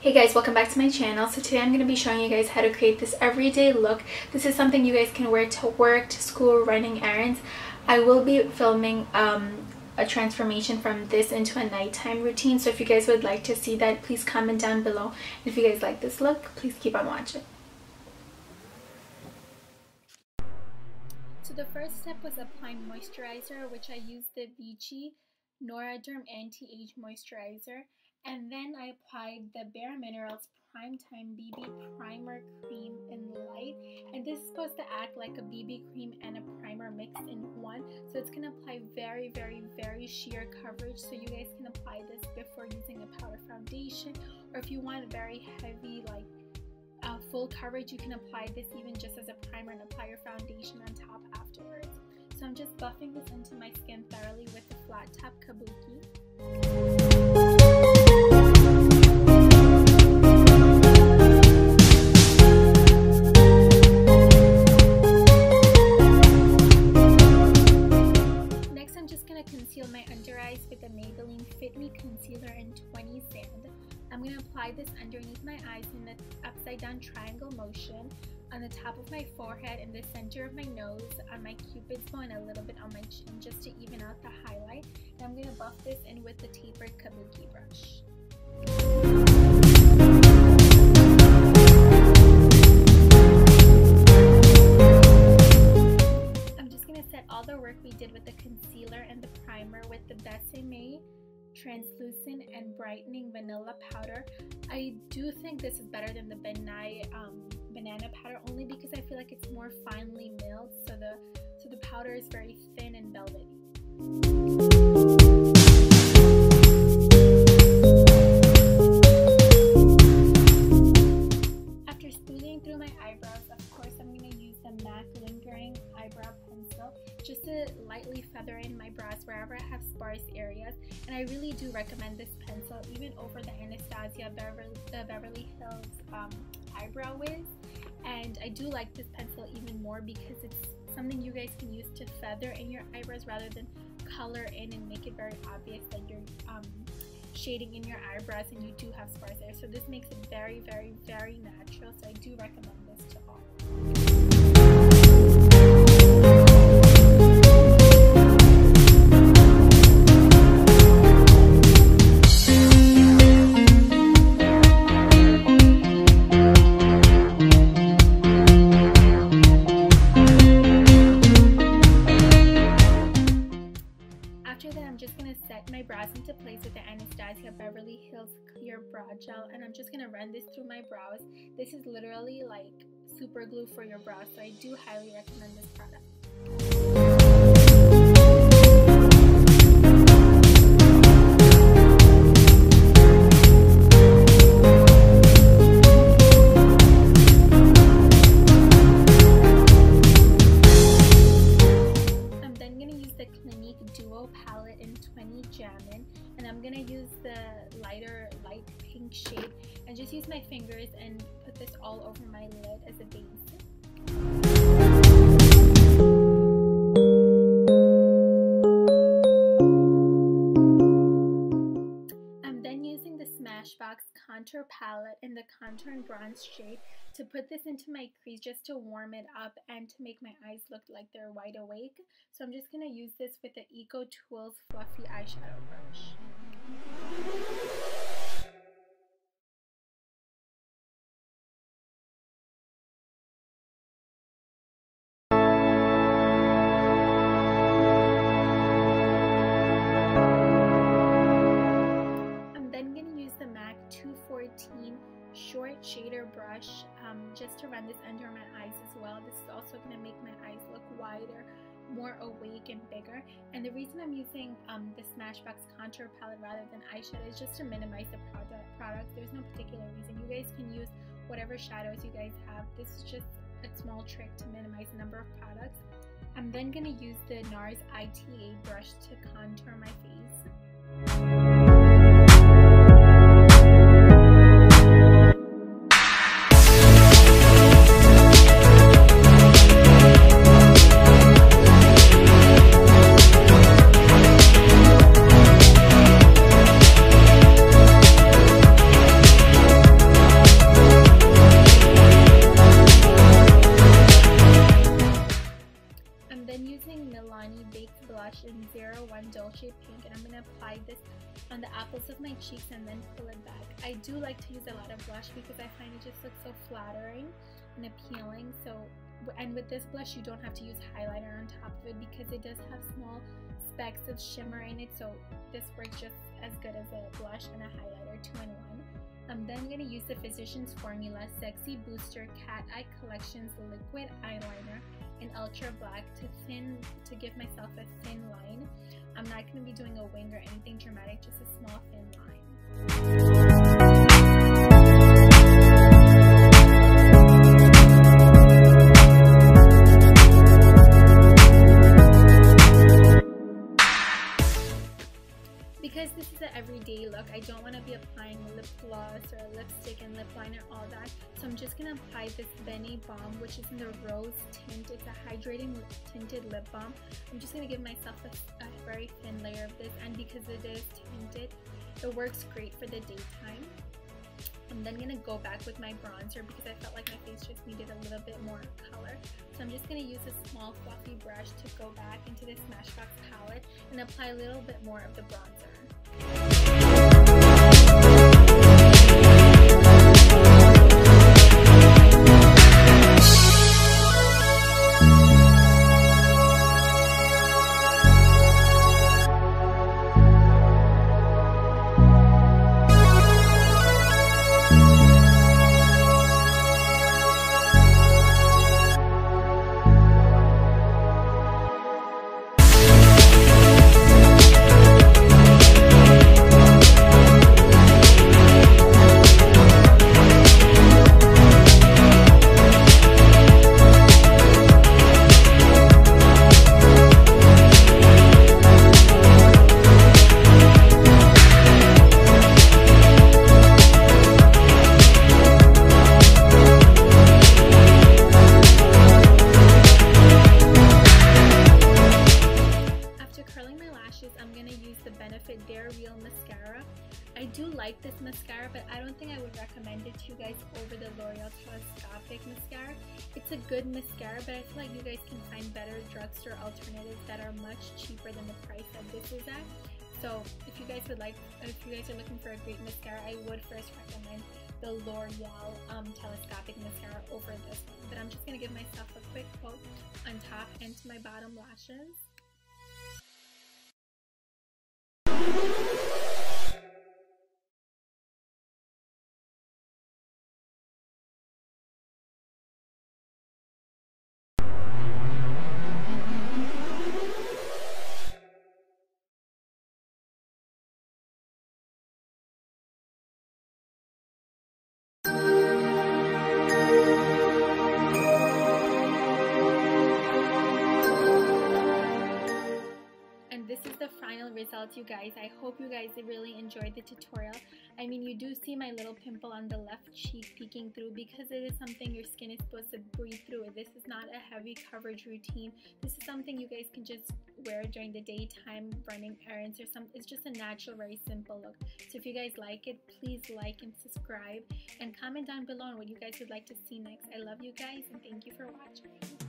Hey guys, welcome back to my channel. So today I'm going to be showing you guys how to create this everyday look. This is something you guys can wear to work, to school, running errands. I will be filming um, a transformation from this into a nighttime routine. So if you guys would like to see that, please comment down below. If you guys like this look, please keep on watching. So the first step was applying moisturizer, which I used the Vichy Normaderm Anti-Age Moisturizer. And then I applied the Bare Minerals Prime Time BB Primer Cream in Light. And this is supposed to act like a BB cream and a primer mixed in one. So it's going to apply very, very, very sheer coverage. So you guys can apply this before using a powder foundation. Or if you want very heavy, like uh, full coverage, you can apply this even just as a primer and apply your foundation on top afterwards. So I'm just buffing this into my skin thoroughly with the flat top kabuki. Apply this underneath my eyes in the upside down triangle motion on the top of my forehead in the center of my nose, on my cupid's bow and a little bit on my chin just to even out the highlight. And I'm going to buff this in with the tapered kabuki brush. And brightening vanilla powder. I do think this is better than the Ben Nye um, banana powder only because I feel like it's more finely milled so the so the powder is very thin and velvety. Um, Eyebrow with And I do like this pencil even more because it's something you guys can use to feather in your eyebrows rather than color in and make it very obvious that you're um, shading in your eyebrows and you do have sparse there. So this makes it very, very, very natural. So I do recommend this place with the Anastasia Beverly Hills Clear Brow Gel and I'm just going to run this through my brows. This is literally like super glue for your brows so I do highly recommend this product. Shade and just use my fingers and put this all over my lid as a base. Smashbox contour palette in the contour and bronze shade to put this into my crease just to warm it up and to make my eyes look like they're wide awake. So I'm just going to use this with the Eco Tools Fluffy Eyeshadow Brush. Short shader brush um, just to run this under my eyes as well. This is also going to make my eyes look wider, more awake and bigger. And the reason I'm using um, the Smashbox contour palette rather than eyeshadow is just to minimize the product. product. There's no particular reason. You guys can use whatever shadows you guys have. This is just a small trick to minimize the number of products. I'm then going to use the NARS ITA brush to contour my face. in 01 Dolce Pink and I'm going to apply this on the apples of my cheeks and then pull it back. I do like to use a lot of blush because I find it just looks so flattering and appealing. So, and with this blush, you don't have to use highlighter on top of it because it does have small specks of shimmer in it. So this works just as good as a blush and a highlighter, two in one. Um, I'm then going to use the Physicians Formula Sexy Booster Cat Eye Collections Liquid Eyeliner in Ultra Black to thin to give myself a thin line. I'm not going to be doing a wing or anything dramatic, just a small thin and lip liner, all that. So I'm just to apply this Benebalm, which is in the Rose Tint. It's a hydrating tinted lip balm. I'm just to give myself a, a very thin layer of this, and because it is tinted, it works great for the daytime. I'm then to go back with my bronzer because I felt like my face just needed a little bit more color. So I'm just to use a small fluffy brush to go back into this Smashbox palette and apply a little bit more of the bronzer. I do like this mascara, but I don't think I would recommend it to you guys over the L'Oreal Telescopic Mascara. It's a good mascara, but I feel like you guys can find better drugstore alternatives that are much cheaper than the price that this is at. So if you guys would like, if you guys are looking for a great mascara, I would first recommend the L'Oreal um, Telescopic Mascara over this one. But I'm just going to give myself a quick coat on top and to my bottom lashes. Is the final you guys. I hope you guys really enjoyed the tutorial. I mean you do see my little pimple on the left cheek peeking through because it is something your skin is supposed to breathe through. This is not a heavy coverage routine. This is something you guys can just wear during the daytime running errands or something it's just a natural very simple look. So if you guys like it please like and subscribe and comment down below on what you guys would like to see next. I love you guys and thank you for watching